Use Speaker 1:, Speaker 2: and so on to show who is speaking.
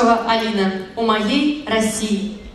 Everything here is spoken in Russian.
Speaker 1: Малышева Алина «У моей России».